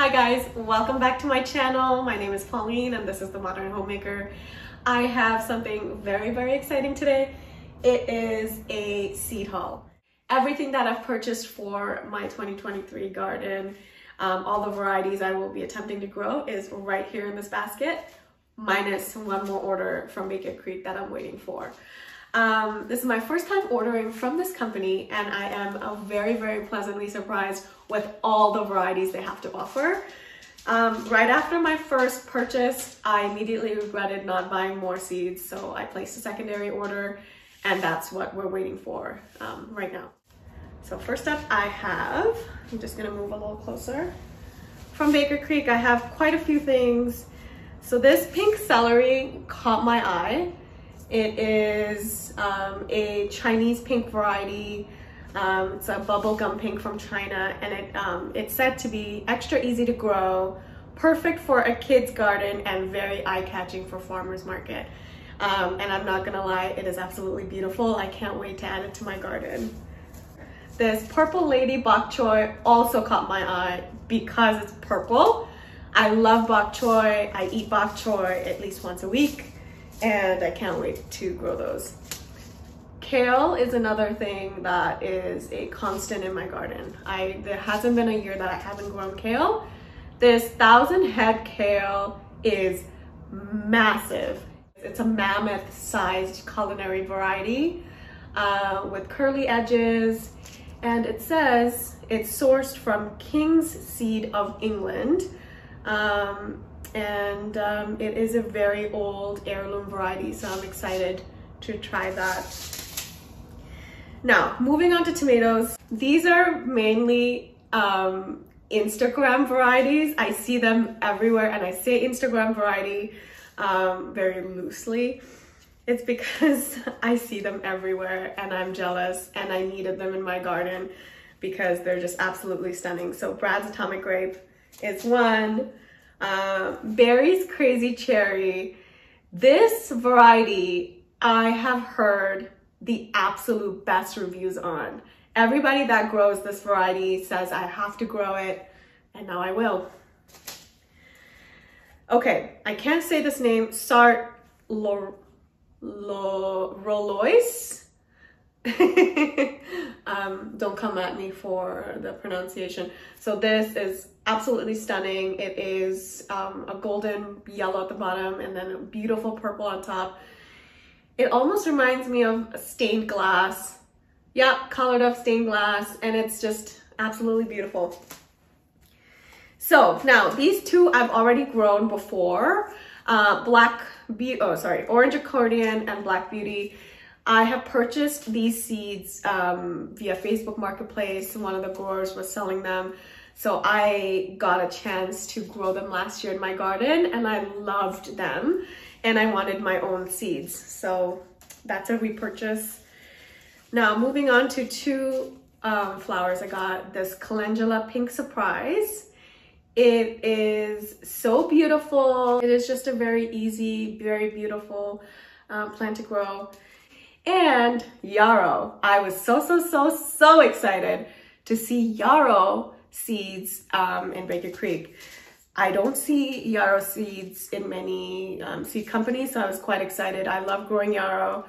Hi guys, welcome back to my channel. My name is Pauline and this is The Modern Homemaker. I have something very, very exciting today. It is a seed haul. Everything that I've purchased for my 2023 garden, um, all the varieties I will be attempting to grow is right here in this basket, minus one more order from Baker Creek that I'm waiting for. Um, this is my first time ordering from this company and I am uh, very, very pleasantly surprised with all the varieties they have to offer. Um, right after my first purchase, I immediately regretted not buying more seeds, so I placed a secondary order and that's what we're waiting for um, right now. So first up I have, I'm just gonna move a little closer. From Baker Creek, I have quite a few things. So this pink celery caught my eye. It is um, a Chinese pink variety. Um, it's a bubblegum pink from China and it, um, it's said to be extra easy to grow, perfect for a kid's garden and very eye-catching for farmer's market. Um, and I'm not gonna lie, it is absolutely beautiful. I can't wait to add it to my garden. This purple lady bok choy also caught my eye because it's purple. I love bok choy. I eat bok choy at least once a week and I can't wait to grow those. Kale is another thing that is a constant in my garden. I There hasn't been a year that I haven't grown kale. This thousand head kale is massive. It's a mammoth sized culinary variety uh, with curly edges and it says it's sourced from King's Seed of England. Um, and um, it is a very old heirloom variety so I'm excited to try that. Now moving on to tomatoes. These are mainly um, Instagram varieties. I see them everywhere and I say Instagram variety um, very loosely. It's because I see them everywhere and I'm jealous and I needed them in my garden because they're just absolutely stunning. So Brad's Atomic Grape is one uh, Barry's Crazy Cherry. This variety I have heard the absolute best reviews on. Everybody that grows this variety says I have to grow it and now I will. Okay, I can't say this name. Sart Lo, Lo, Rolois. um, don't come at me for the pronunciation. So this is absolutely stunning. It is um, a golden yellow at the bottom and then a beautiful purple on top. It almost reminds me of stained glass. Yeah, colored up stained glass and it's just absolutely beautiful. So now these two I've already grown before. Uh, Black Beauty, oh sorry, Orange Accordion and Black Beauty. I have purchased these seeds um, via Facebook Marketplace. One of the growers was selling them. So I got a chance to grow them last year in my garden and I loved them and I wanted my own seeds. So that's a repurchase. Now moving on to two um, flowers. I got this Calendula Pink Surprise. It is so beautiful. It is just a very easy, very beautiful um, plant to grow. And yarrow. I was so, so, so, so excited to see yarrow seeds um, in Baker Creek. I don't see yarrow seeds in many um, seed companies, so I was quite excited. I love growing yarrow.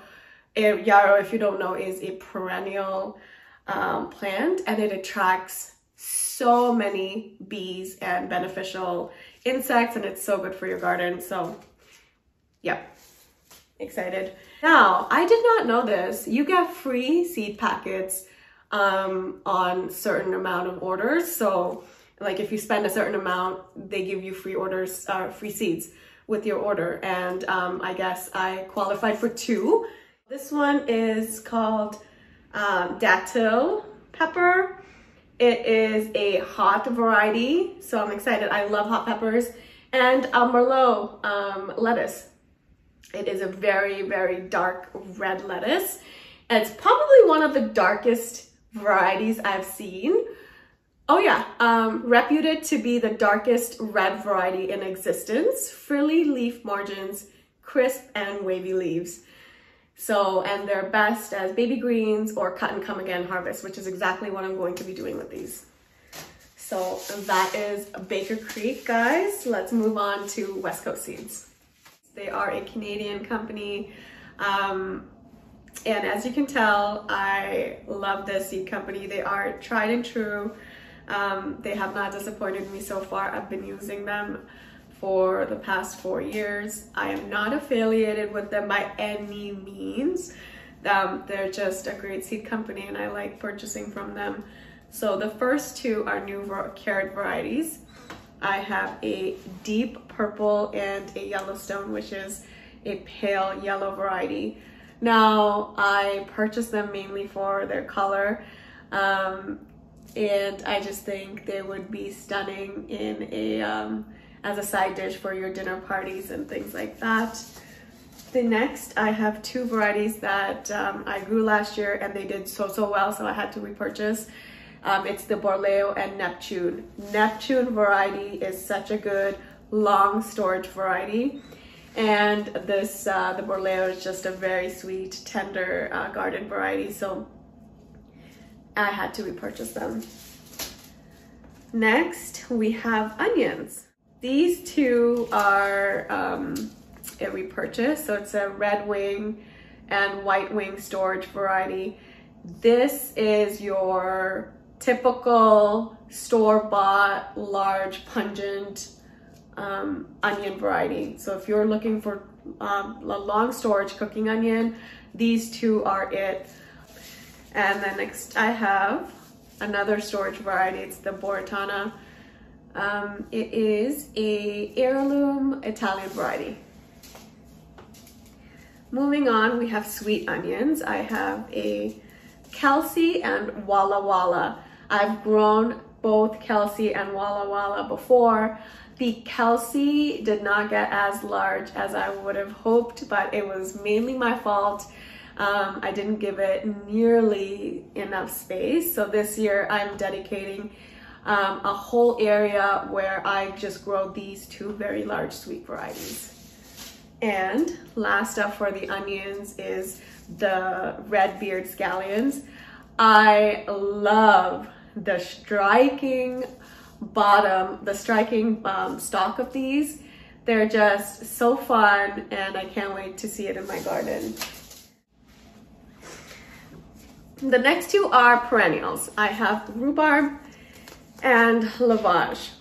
It, yarrow, if you don't know, is a perennial um, plant and it attracts so many bees and beneficial insects and it's so good for your garden. So, yeah, excited. Now, I did not know this. You get free seed packets um, on certain amount of orders. So like if you spend a certain amount, they give you free orders, uh, free seeds with your order. And um, I guess I qualified for two. This one is called um, pepper. It is a hot variety, so I'm excited. I love hot peppers. And Merlot um, lettuce. It is a very, very dark red lettuce. And it's probably one of the darkest varieties I've seen. Oh yeah, um, reputed to be the darkest red variety in existence. Frilly leaf margins, crisp and wavy leaves. So, and they're best as baby greens or cut and come again harvest, which is exactly what I'm going to be doing with these. So that is Baker Creek, guys. Let's move on to West Coast Seeds. They are a Canadian company. Um, and as you can tell, I love this seed company. They are tried and true. Um, they have not disappointed me so far. I've been using them for the past four years. I am not affiliated with them by any means. Um, they're just a great seed company and I like purchasing from them. So the first two are new carrot varieties. I have a deep purple and a Yellowstone, which is a pale yellow variety. Now, I purchased them mainly for their color, um, and I just think they would be stunning in a um, as a side dish for your dinner parties and things like that. The next, I have two varieties that um, I grew last year and they did so, so well, so I had to repurchase. Um, it's the Bolero and Neptune. Neptune variety is such a good long storage variety. And this, uh, the Bolero is just a very sweet, tender uh, garden variety. So I had to repurchase them. Next, we have onions. These two are um, a repurchase. So it's a red wing and white wing storage variety. This is your typical store-bought, large, pungent um, onion variety. So if you're looking for um, a long storage cooking onion, these two are it. And then next I have another storage variety. It's the Borettana. Um, it is a heirloom Italian variety. Moving on, we have sweet onions. I have a Kelsey and Walla Walla. I've grown both Kelsey and Walla Walla before. The Kelsey did not get as large as I would have hoped, but it was mainly my fault. Um, I didn't give it nearly enough space. So this year I'm dedicating um, a whole area where I just grow these two very large sweet varieties. And last up for the onions is the red beard scallions. I love the striking bottom, the striking um, stalk of these. They're just so fun and I can't wait to see it in my garden. The next two are perennials. I have rhubarb and lovage.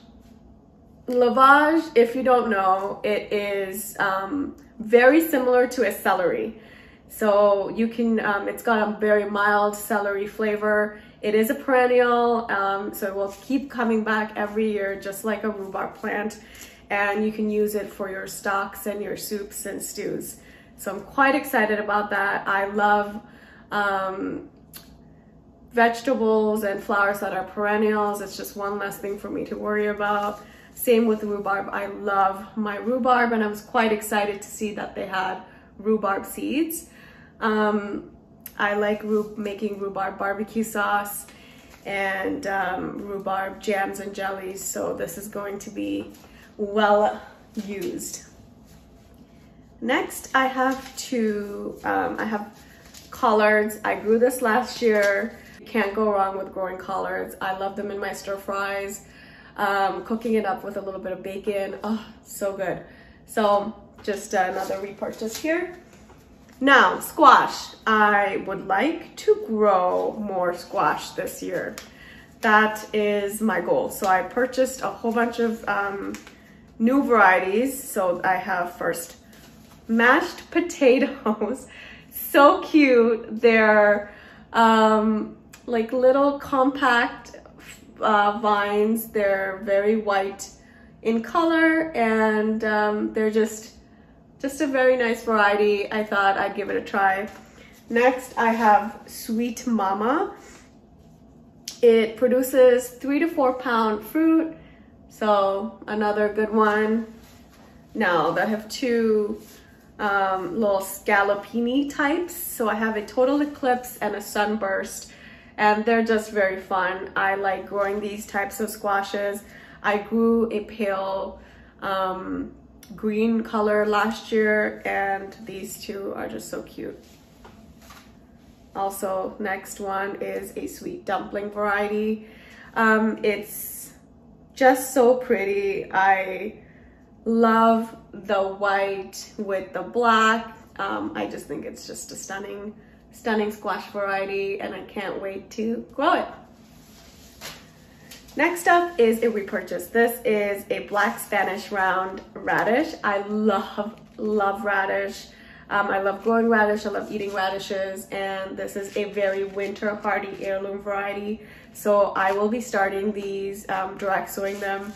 Lovage, if you don't know, it is um, very similar to a celery. So you can, um, it's got a very mild celery flavor. It is a perennial, um, so it will keep coming back every year, just like a rhubarb plant. And you can use it for your stocks and your soups and stews. So I'm quite excited about that. I love um, vegetables and flowers that are perennials. It's just one less thing for me to worry about. Same with rhubarb. I love my rhubarb and I was quite excited to see that they had rhubarb seeds. Um, I like making rhubarb barbecue sauce and um, rhubarb jams and jellies. So this is going to be well used. Next, I have two, um, I have collards. I grew this last year. Can't go wrong with growing collards. I love them in my stir fries. Um, cooking it up with a little bit of bacon. Oh, so good. So just another repurchase here. Now, squash. I would like to grow more squash this year. That is my goal. So I purchased a whole bunch of um, new varieties. So I have first mashed potatoes. so cute. They're um, like little compact uh, vines. They're very white in color and um, they're just just a very nice variety. I thought I'd give it a try. Next, I have Sweet Mama. It produces three to four pound fruit. So another good one. Now I have two um, little scallopini types. So I have a total eclipse and a sunburst and they're just very fun. I like growing these types of squashes. I grew a pale um, green color last year and these two are just so cute. Also, next one is a sweet dumpling variety. Um, it's just so pretty. I love the white with the black. Um, I just think it's just a stunning, stunning squash variety and I can't wait to grow it. Next up is a repurchase. This is a black Spanish round radish. I love, love radish. Um, I love growing radish, I love eating radishes, and this is a very winter hardy heirloom variety. So I will be starting these, um, direct sowing them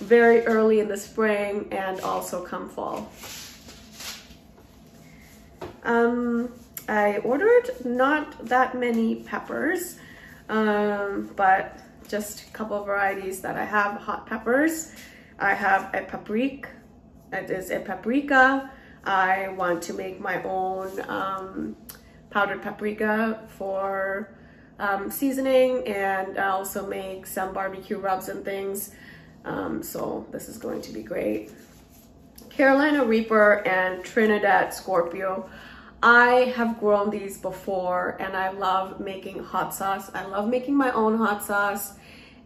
very early in the spring and also come fall. Um, I ordered not that many peppers, um, but just a couple varieties that I have. Hot peppers. I have a paprika. It is a paprika. I want to make my own um, powdered paprika for um, seasoning and I also make some barbecue rubs and things. Um, so this is going to be great. Carolina Reaper and Trinidad Scorpio. I have grown these before and I love making hot sauce. I love making my own hot sauce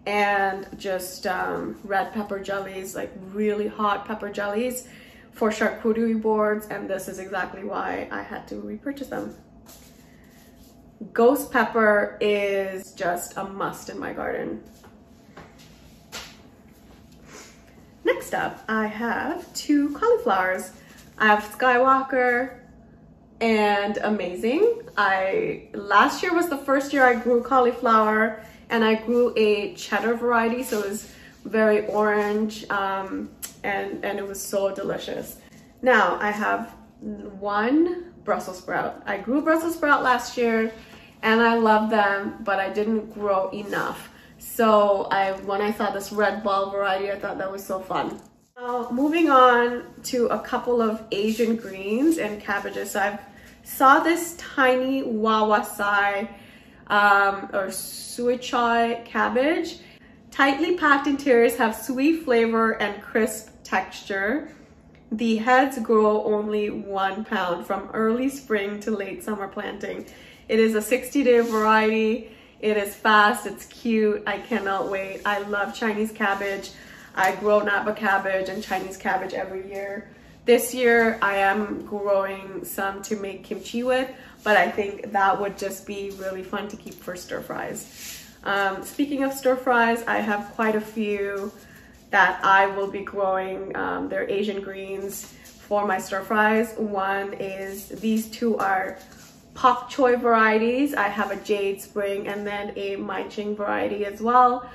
and just um, red pepper jellies, like really hot pepper jellies for charcuterie boards. And this is exactly why I had to repurchase them. Ghost pepper is just a must in my garden. Next up, I have two cauliflowers. I have Skywalker and Amazing. I Last year was the first year I grew cauliflower and I grew a cheddar variety, so it was very orange um, and, and it was so delicious. Now I have one Brussels sprout. I grew Brussels sprout last year and I love them, but I didn't grow enough. So I, when I saw this red ball variety, I thought that was so fun. Now, moving on to a couple of Asian greens and cabbages. So I saw this tiny wawasai um, or suichai cabbage. Tightly packed interiors have sweet flavor and crisp texture. The heads grow only one pound from early spring to late summer planting. It is a 60 day variety. It is fast, it's cute. I cannot wait. I love Chinese cabbage. I grow Napa cabbage and Chinese cabbage every year. This year I am growing some to make kimchi with, but I think that would just be really fun to keep for stir fries. Um, speaking of stir fries, I have quite a few that I will be growing. Um, they're Asian greens for my stir fries. One is, these two are pak choy varieties. I have a jade spring and then a Mei Qing variety as well.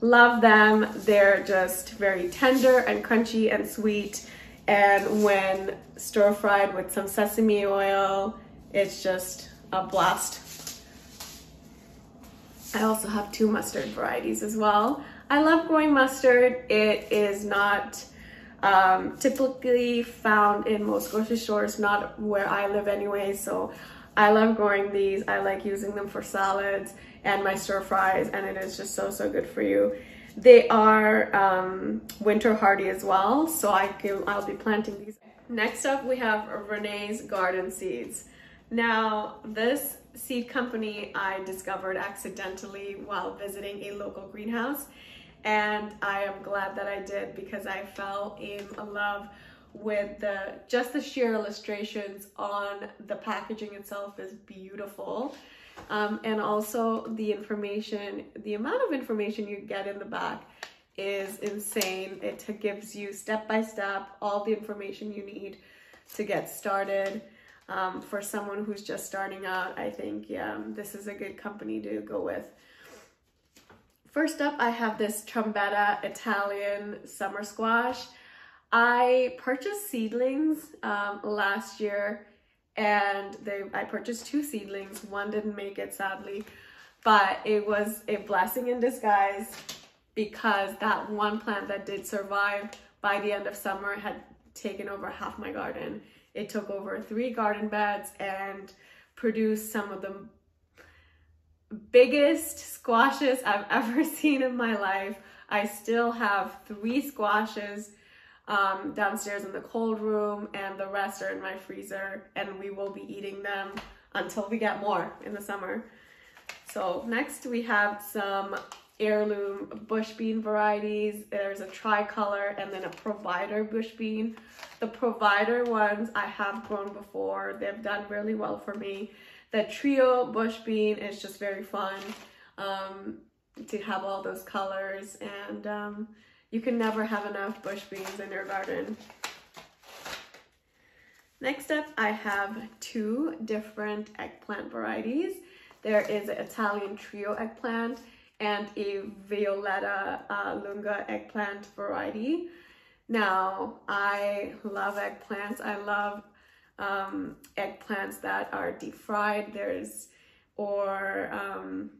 Love them. They're just very tender and crunchy and sweet. And when stir fried with some sesame oil, it's just a blast. I also have two mustard varieties as well. I love growing mustard. It is not um, typically found in most grocery stores, not where I live anyway. So I love growing these. I like using them for salads and my stir fries and it is just so, so good for you. They are um, winter hardy as well, so I can, I'll be planting these. Next up, we have Renee's Garden Seeds. Now, this seed company I discovered accidentally while visiting a local greenhouse, and I am glad that I did because I fell in love with the just the sheer illustrations on the packaging itself is beautiful. Um, and also the information the amount of information you get in the back is insane. It gives you step by step all the information you need to get started um, for someone who's just starting out I think yeah this is a good company to go with first up I have this Trombetta Italian summer squash I purchased seedlings um, last year and they I purchased two seedlings. One didn't make it sadly, but it was a blessing in disguise because that one plant that did survive by the end of summer had taken over half my garden. It took over three garden beds and produced some of the biggest squashes I've ever seen in my life. I still have three squashes um, downstairs in the cold room and the rest are in my freezer and we will be eating them until we get more in the summer. So next we have some heirloom bush bean varieties. There's a tricolor and then a provider bush bean. The provider ones I have grown before. They've done really well for me. The trio bush bean is just very fun um, to have all those colors and um, you can never have enough bush beans in your garden. Next up, I have two different eggplant varieties. There is an Italian trio eggplant and a Violetta uh, Lunga eggplant variety. Now, I love eggplants. I love um, eggplants that are deep fried. There's, or um,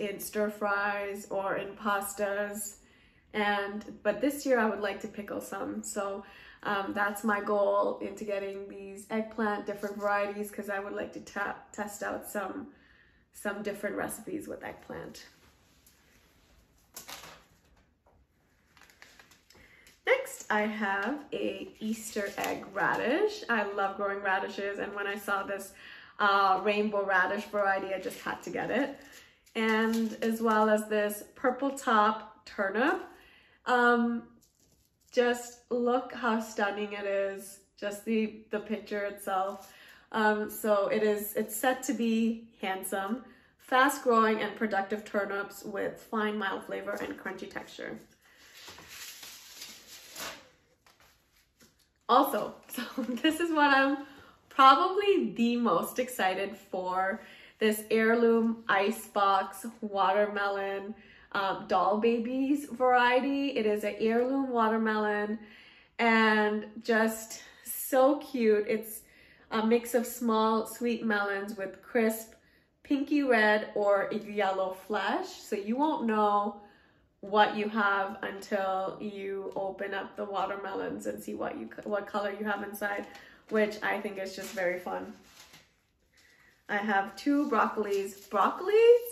in stir fries or in pastas. And, but this year I would like to pickle some. So um, that's my goal into getting these eggplant, different varieties, because I would like to test out some, some different recipes with eggplant. I have a Easter egg radish. I love growing radishes, and when I saw this uh, rainbow radish variety, I just had to get it. And as well as this purple top turnip. Um, just look how stunning it is, just the, the picture itself. Um, so it is, it's set to be handsome, fast growing and productive turnips with fine mild flavor and crunchy texture. Also, so this is what I'm probably the most excited for. This heirloom icebox watermelon um, doll babies variety. It is an heirloom watermelon and just so cute. It's a mix of small sweet melons with crisp pinky red or yellow flesh. So you won't know what you have until you open up the watermelons and see what you what color you have inside, which I think is just very fun. I have two broccolis. Broccolis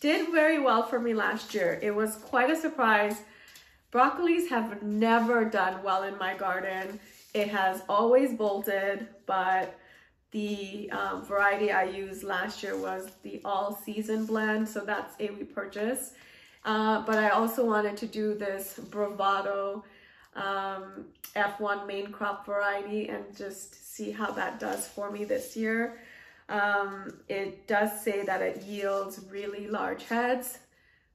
did very well for me last year. It was quite a surprise. Broccolis have never done well in my garden. It has always bolted, but the um, variety I used last year was the all season blend. So that's a repurchase. Uh, but I also wanted to do this Bravado um, F1 main crop variety and just see how that does for me this year. Um, it does say that it yields really large heads.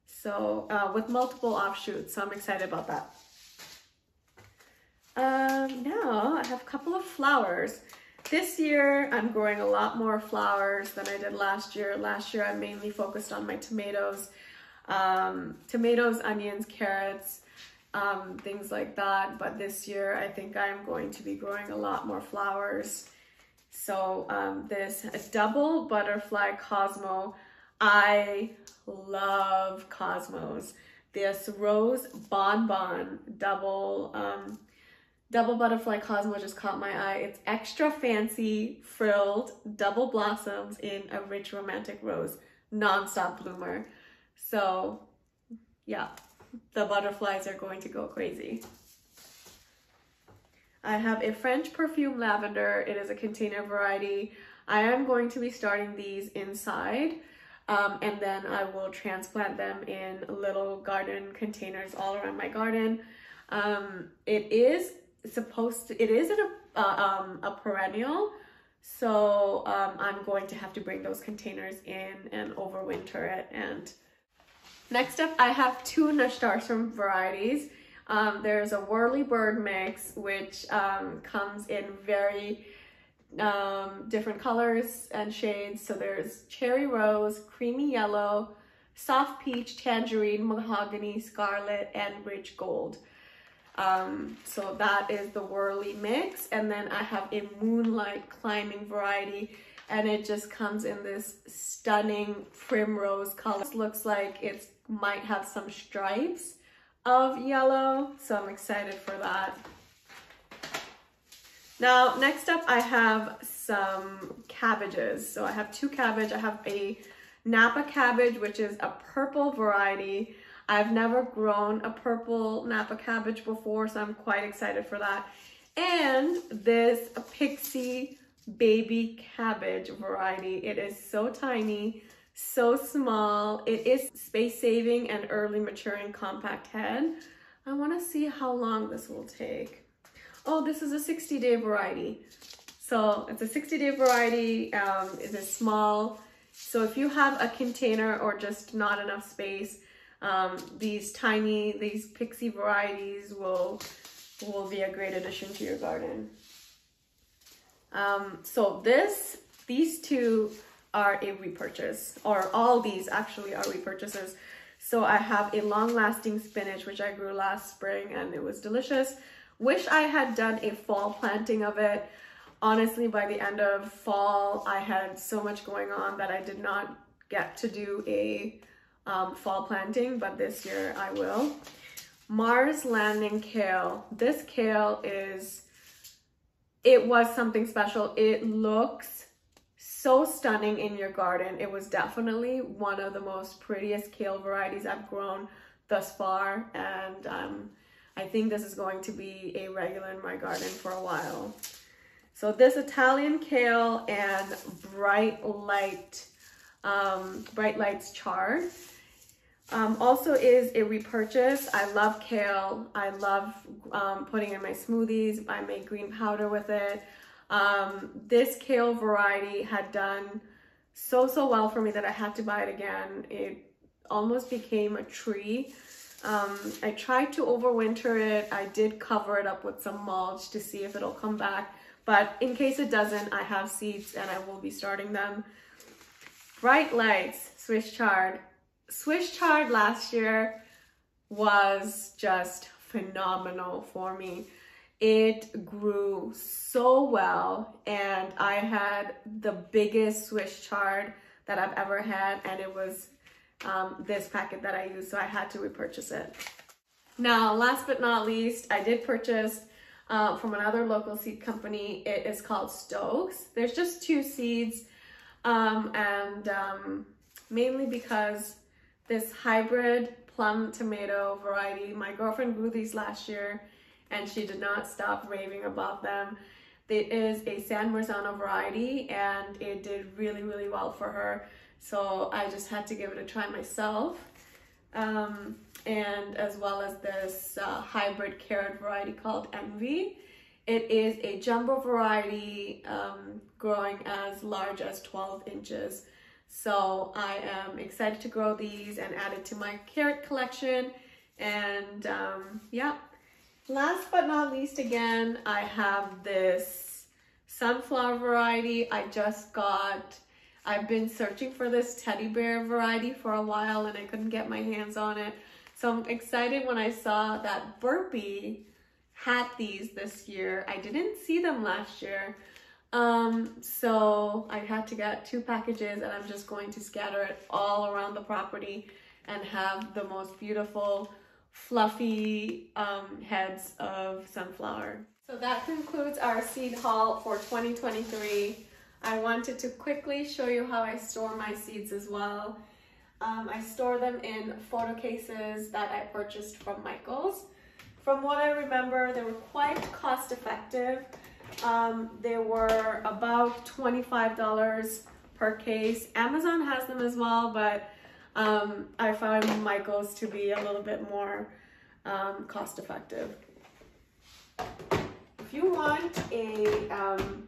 So uh, with multiple offshoots, so I'm excited about that. Um, now I have a couple of flowers. This year, I'm growing a lot more flowers than I did last year. Last year, I mainly focused on my tomatoes um, tomatoes, onions, carrots, um, things like that. But this year, I think I'm going to be growing a lot more flowers. So um, this double butterfly Cosmo, I love Cosmos. This rose bonbon double um, double butterfly Cosmo just caught my eye. It's extra fancy, frilled, double blossoms in a rich romantic rose, non-stop bloomer. So yeah, the butterflies are going to go crazy. I have a French perfume lavender. It is a container variety. I am going to be starting these inside um, and then I will transplant them in little garden containers all around my garden. Um, it is supposed to, it is a, uh, um, a perennial, so um, I'm going to have to bring those containers in and overwinter it and Next up, I have two nasturtium varieties. Um, there's a whirly bird mix, which um, comes in very um, different colors and shades. So there's cherry rose, creamy yellow, soft peach, tangerine, mahogany, scarlet, and rich gold. Um, so that is the whirly mix. And then I have a moonlight climbing variety and it just comes in this stunning primrose color. It looks like it might have some stripes of yellow, so I'm excited for that. Now, next up, I have some cabbages. So I have two cabbage. I have a Napa cabbage, which is a purple variety. I've never grown a purple Napa cabbage before, so I'm quite excited for that. And this Pixie baby cabbage variety. It is so tiny, so small. It is space saving and early maturing compact head. I wanna see how long this will take. Oh, this is a 60 day variety. So it's a 60 day variety, um, it is small. So if you have a container or just not enough space, um, these tiny, these pixie varieties will, will be a great addition to your garden. Um, so this, these two are a repurchase, or all these actually are repurchases. So I have a long-lasting spinach, which I grew last spring and it was delicious. Wish I had done a fall planting of it. Honestly, by the end of fall, I had so much going on that I did not get to do a um, fall planting, but this year I will. Mars Landing Kale. This kale is, it was something special. It looks so stunning in your garden. It was definitely one of the most prettiest kale varieties I've grown thus far. And um, I think this is going to be a regular in my garden for a while. So this Italian kale and bright light, um, bright lights chard. Um, also is a repurchase. I love kale. I love um, putting in my smoothies. I make green powder with it. Um, this kale variety had done so, so well for me that I had to buy it again. It almost became a tree. Um, I tried to overwinter it. I did cover it up with some mulch to see if it'll come back. But in case it doesn't, I have seeds and I will be starting them. Bright Lights Swiss Chard. Swiss Chard last year was just phenomenal for me. It grew so well and I had the biggest Swiss chard that I've ever had and it was um, this packet that I used so I had to repurchase it. Now last but not least I did purchase uh, from another local seed company. It is called Stokes. There's just two seeds um, and um, mainly because this hybrid plum tomato variety, my girlfriend grew these last year and she did not stop raving about them. It is a San Marzano variety and it did really, really well for her. So I just had to give it a try myself. Um, and as well as this uh, hybrid carrot variety called Envy. It is a jumbo variety um, growing as large as 12 inches. So I am excited to grow these and add it to my carrot collection. And um, yeah, Last but not least, again, I have this sunflower variety I just got. I've been searching for this teddy bear variety for a while and I couldn't get my hands on it. So I'm excited when I saw that Burpee had these this year. I didn't see them last year. Um, so I had to get two packages and I'm just going to scatter it all around the property and have the most beautiful fluffy um, heads of sunflower. So that concludes our seed haul for 2023. I wanted to quickly show you how I store my seeds as well. Um, I store them in photo cases that I purchased from Michaels. From what I remember, they were quite cost effective. Um, they were about $25 per case. Amazon has them as well, but um, I found Michael's to be a little bit more um, cost effective. If you want a um,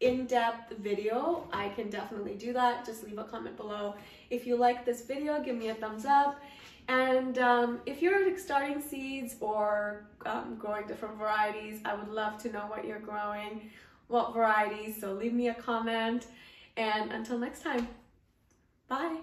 in-depth video, I can definitely do that. Just leave a comment below. If you like this video, give me a thumbs up. And um, if you're starting seeds or um, growing different varieties, I would love to know what you're growing, what varieties. So leave me a comment. And until next time, bye.